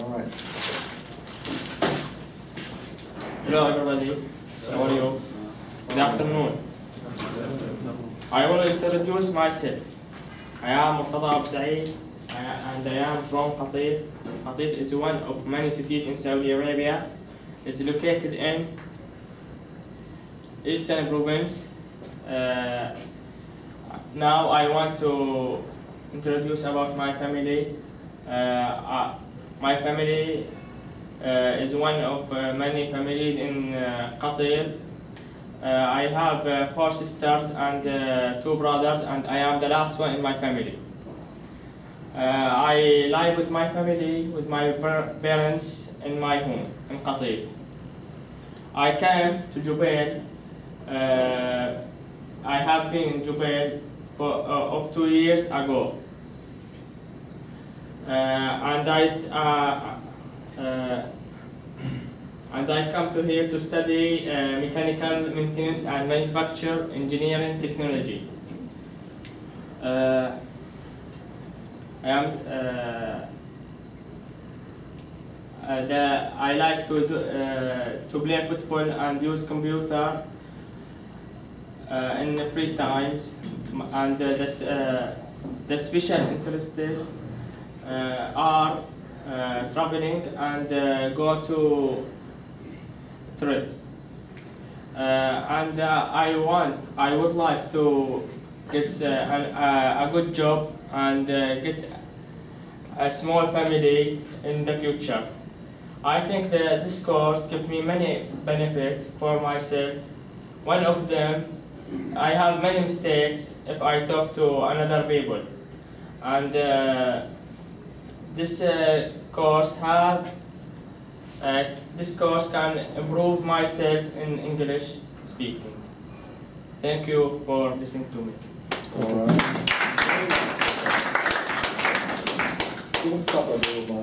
All right. Hello everybody, how are you? Good afternoon. I will introduce myself. I am Murtada Abu Saeed and I am from Qatif. Qatif is one of many cities in Saudi Arabia. It's located in Eastern Province. Uh, now I want to introduce about my family. Uh, uh, my family uh, is one of uh, many families in uh, Qatif. I have four sisters and two brothers, and I am the last one in my family. I live with my family, with my parents in my home in Qatif. I came to Jubail. Uh, I have been in Jubail for uh, of two years ago, and I uh, uh, and I come to here to study uh, mechanical maintenance and manufacture engineering technology. Uh, I am uh, uh, the, I like to do, uh, to play football and use computer uh, in the free times and uh, uh, the special interested uh, are uh, traveling and uh, go to trips. Uh, and uh, I want, I would like to get uh, uh, a good job and uh, get a small family in the future. I think that this course gives me many benefits for myself. One of them, I have many mistakes if I talk to another people. And uh, this uh, course have uh, this course can improve myself in English speaking. Thank you for listening to me. All right. Stop a little,